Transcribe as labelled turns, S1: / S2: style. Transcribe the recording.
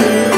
S1: you.